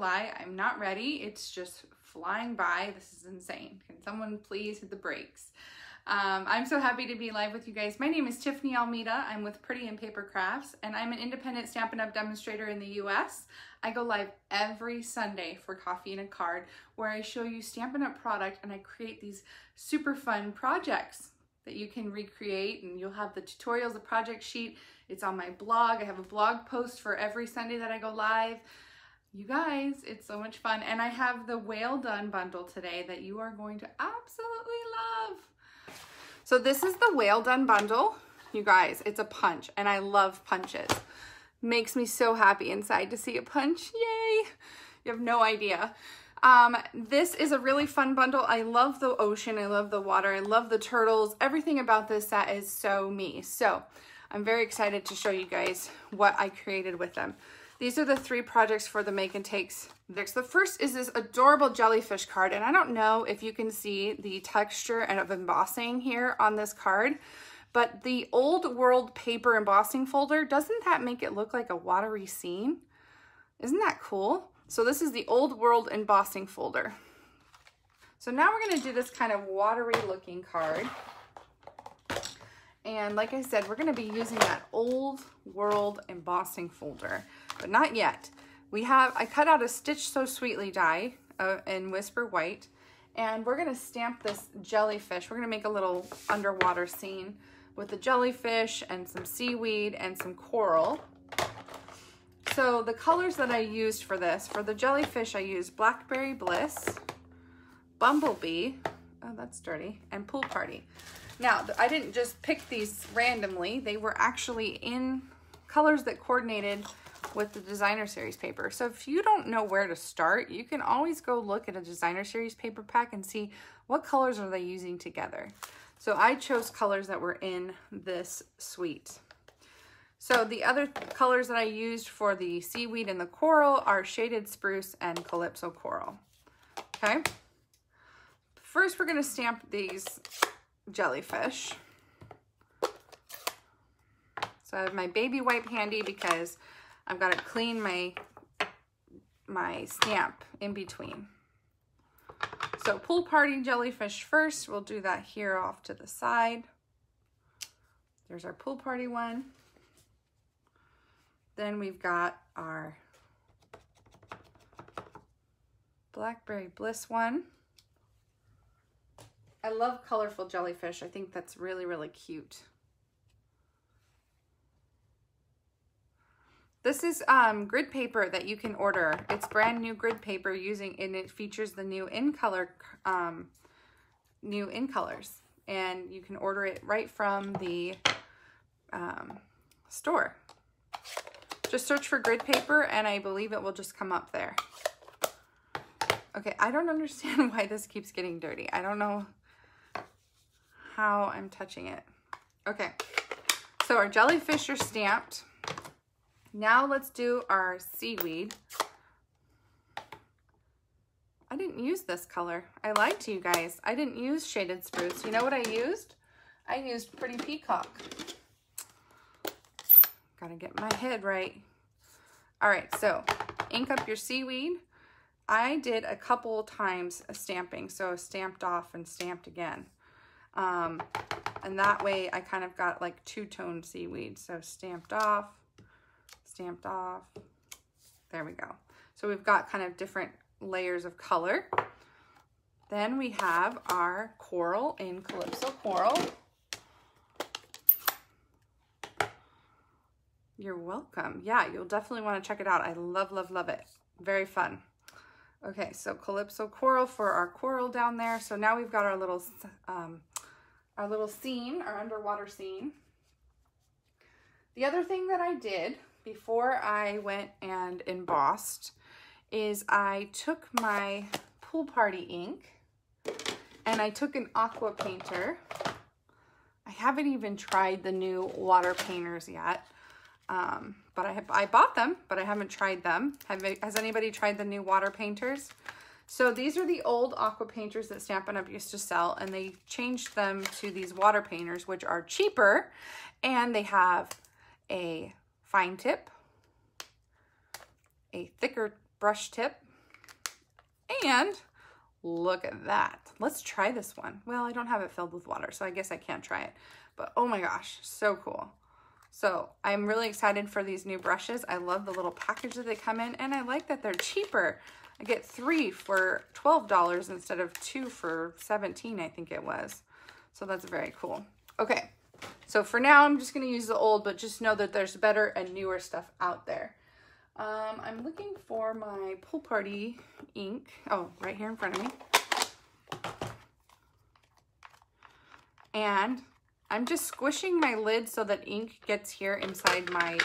July. I'm not ready. It's just flying by. This is insane. Can someone please hit the brakes? Um, I'm so happy to be live with you guys. My name is Tiffany Almeida. I'm with Pretty in Paper Crafts, and I'm an independent Stampin' Up! demonstrator in the US. I go live every Sunday for Coffee and a Card, where I show you Stampin' Up! product and I create these super fun projects that you can recreate, and you'll have the tutorials, the project sheet. It's on my blog. I have a blog post for every Sunday that I go live. You guys, it's so much fun. And I have the Whale Done bundle today that you are going to absolutely love. So this is the Whale Done bundle. You guys, it's a punch and I love punches. Makes me so happy inside to see a punch. Yay! You have no idea. Um, this is a really fun bundle. I love the ocean. I love the water. I love the turtles. Everything about this set is so me. So I'm very excited to show you guys what I created with them. These are the three projects for the Make and Takes Next, The first is this adorable jellyfish card, and I don't know if you can see the texture and of embossing here on this card, but the old world paper embossing folder, doesn't that make it look like a watery scene? Isn't that cool? So this is the old world embossing folder. So now we're gonna do this kind of watery looking card. And like I said, we're gonna be using that old world embossing folder but not yet. We have, I cut out a Stitch So Sweetly die uh, in Whisper White, and we're gonna stamp this jellyfish. We're gonna make a little underwater scene with the jellyfish and some seaweed and some coral. So the colors that I used for this, for the jellyfish, I used Blackberry Bliss, Bumblebee, oh that's dirty, and Pool Party. Now, I didn't just pick these randomly. They were actually in colors that coordinated with the designer series paper. So if you don't know where to start, you can always go look at a designer series paper pack and see what colors are they using together. So I chose colors that were in this suite. So the other colors that I used for the seaweed and the coral are Shaded Spruce and Calypso Coral. Okay. First, we're going to stamp these jellyfish. So I have my baby wipe handy because I've got to clean my, my stamp in between. So pool party jellyfish first. We'll do that here off to the side. There's our pool party one. Then we've got our Blackberry Bliss one. I love colorful jellyfish. I think that's really, really cute. This is um, grid paper that you can order. It's brand new grid paper using, and it features the new in color, um, new in colors. And you can order it right from the um, store. Just search for grid paper and I believe it will just come up there. Okay, I don't understand why this keeps getting dirty. I don't know how I'm touching it. Okay, so our jellyfish are stamped. Now let's do our seaweed. I didn't use this color. I lied to you guys. I didn't use Shaded Spruce. You know what I used? I used Pretty Peacock. Gotta get my head right. All right, so ink up your seaweed. I did a couple times a stamping, so stamped off and stamped again. Um, and that way I kind of got like two-tone seaweed. So stamped off, stamped off. There we go. So we've got kind of different layers of color. Then we have our coral in Calypso Coral. You're welcome. Yeah, you'll definitely want to check it out. I love, love, love it. Very fun. Okay, so Calypso Coral for our coral down there. So now we've got our little, um, our little scene, our underwater scene. The other thing that I did before I went and embossed is I took my pool party ink and I took an aqua painter. I haven't even tried the new water painters yet. Um, but I, have, I bought them, but I haven't tried them. Have, has anybody tried the new water painters? So these are the old aqua painters that Stampin' Up! used to sell, and they changed them to these water painters, which are cheaper, and they have a fine tip a thicker brush tip. And look at that. Let's try this one. Well, I don't have it filled with water, so I guess I can't try it. But oh my gosh, so cool. So I'm really excited for these new brushes. I love the little package that they come in and I like that they're cheaper. I get three for $12 instead of two for 17, I think it was. So that's very cool. Okay, so for now, I'm just gonna use the old, but just know that there's better and newer stuff out there. Um, I'm looking for my Pool Party ink. Oh, right here in front of me. And I'm just squishing my lid so that ink gets here inside my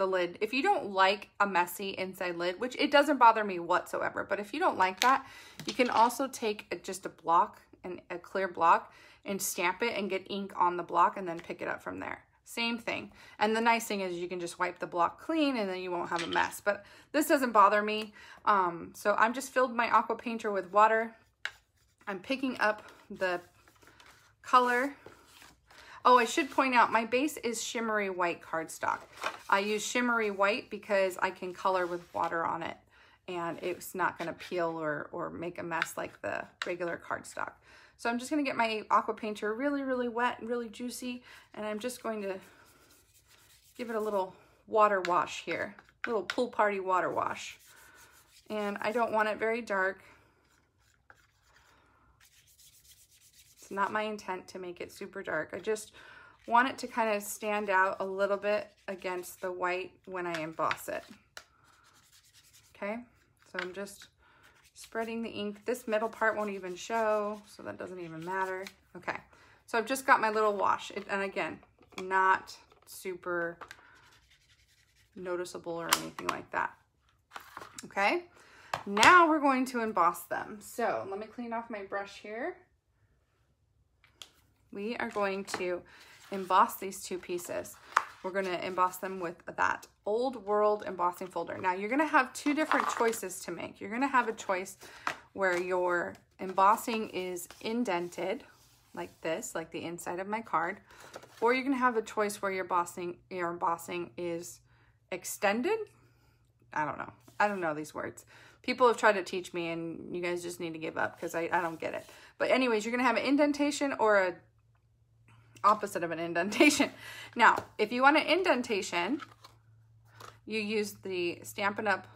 the lid. If you don't like a messy inside lid, which it doesn't bother me whatsoever, but if you don't like that, you can also take a, just a block, and a clear block, and stamp it and get ink on the block and then pick it up from there. Same thing. And the nice thing is you can just wipe the block clean and then you won't have a mess. But this doesn't bother me. Um, so I'm just filled my aqua painter with water. I'm picking up the color Oh, I should point out my base is shimmery white cardstock. I use shimmery white because I can color with water on it and it's not gonna peel or, or make a mess like the regular cardstock. So I'm just gonna get my aqua painter really, really wet and really juicy and I'm just going to give it a little water wash here, little pool party water wash. And I don't want it very dark. It's not my intent to make it super dark. I just want it to kind of stand out a little bit against the white when I emboss it. Okay, so I'm just spreading the ink. This middle part won't even show, so that doesn't even matter. Okay, so I've just got my little wash. It, and again, not super noticeable or anything like that. Okay, now we're going to emboss them. So let me clean off my brush here we are going to emboss these two pieces. We're to emboss them with that Old World embossing folder. Now you're to have two different choices to make. You're to have a choice where your embossing is indented like this, like the inside of my card, or you're going to have a choice where your embossing, your embossing is extended. I don't know. I don't know these words. People have tried to teach me and you guys just need to give up because I, I don't get it. But anyways, you're going to have an indentation or a opposite of an indentation. Now, if you want an indentation, you use the Stampin' Up!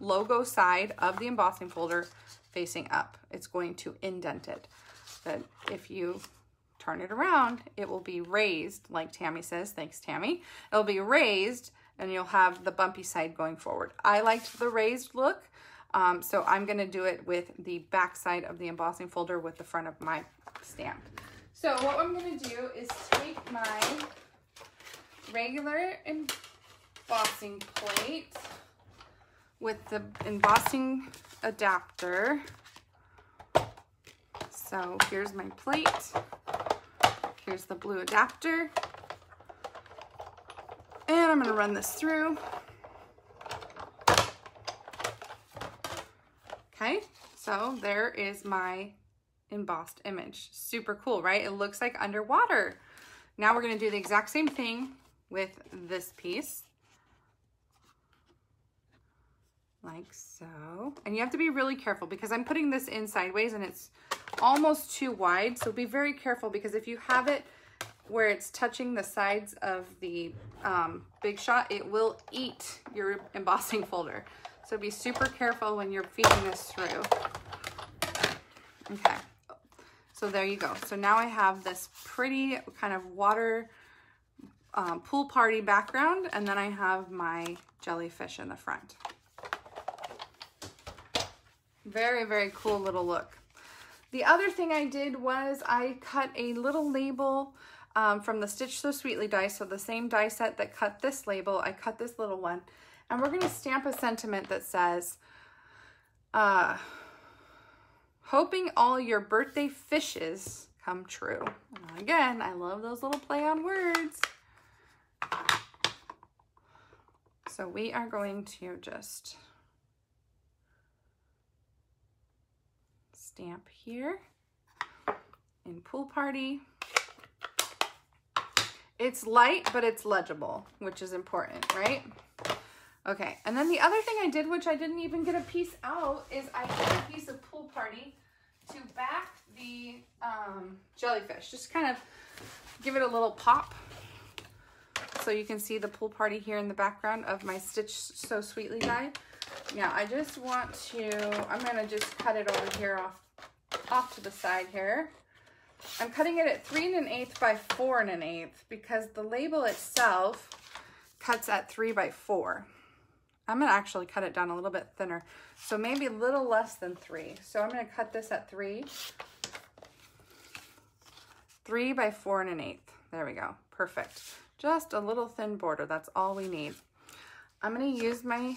logo side of the embossing folder facing up. It's going to indent it. But if you turn it around, it will be raised, like Tammy says. Thanks, Tammy. It'll be raised, and you'll have the bumpy side going forward. I liked the raised look, um, so I'm going to do it with the back side of the embossing folder with the front of my stamp. So what I'm going to do is take my regular embossing plate with the embossing adapter. So here's my plate. Here's the blue adapter. And I'm going to run this through. Okay, so there is my embossed image. Super cool, right? It looks like underwater. Now we're gonna do the exact same thing with this piece. Like so. And you have to be really careful because I'm putting this in sideways and it's almost too wide. So be very careful because if you have it where it's touching the sides of the um, Big Shot, it will eat your embossing folder. So be super careful when you're feeding this through. Okay. So there you go. So now I have this pretty kind of water um, pool party background, and then I have my jellyfish in the front. Very, very cool little look. The other thing I did was I cut a little label um, from the Stitch So Sweetly die. So the same die set that cut this label, I cut this little one. And we're going to stamp a sentiment that says, uh, hoping all your birthday fishes come true. Again, I love those little play on words. So we are going to just stamp here in Pool Party. It's light, but it's legible, which is important, right? Okay, and then the other thing I did, which I didn't even get a piece out, is I cut a piece of Pool Party to back the um, jellyfish. Just kind of give it a little pop. So you can see the Pool Party here in the background of my Stitch So Sweetly guide. Now I just want to, I'm gonna just cut it over here off, off to the side here. I'm cutting it at three and an eighth by four and an eighth because the label itself cuts at three by four. I'm gonna actually cut it down a little bit thinner. So maybe a little less than three. So I'm gonna cut this at three. Three by four and an eighth. There we go, perfect. Just a little thin border, that's all we need. I'm gonna use my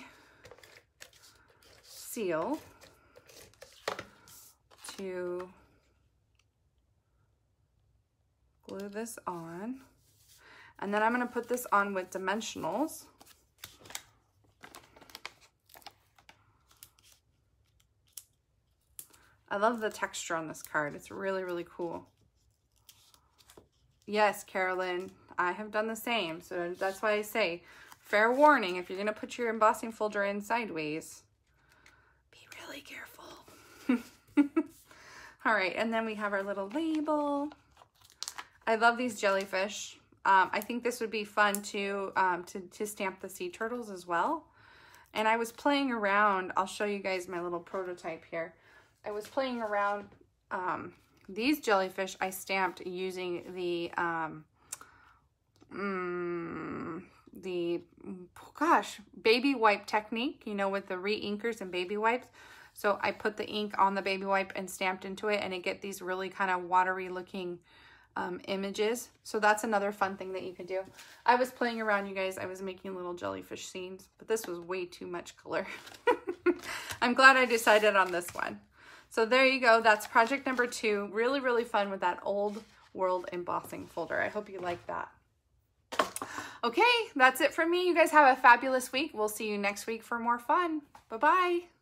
seal to glue this on. And then I'm gonna put this on with dimensionals. I love the texture on this card. It's really, really cool. Yes, Carolyn, I have done the same. So that's why I say, fair warning, if you're going to put your embossing folder in sideways, be really careful. All right, and then we have our little label. I love these jellyfish. Um, I think this would be fun to, um, to, to stamp the sea turtles as well. And I was playing around. I'll show you guys my little prototype here. I was playing around. Um, these jellyfish I stamped using the, um, mm, the, gosh, baby wipe technique, you know, with the re-inkers and baby wipes. So I put the ink on the baby wipe and stamped into it and it get these really kind of watery looking um, images. So that's another fun thing that you can do. I was playing around, you guys. I was making little jellyfish scenes, but this was way too much color. I'm glad I decided on this one. So there you go. That's project number two. Really, really fun with that old world embossing folder. I hope you like that. Okay, that's it for me. You guys have a fabulous week. We'll see you next week for more fun. Bye-bye.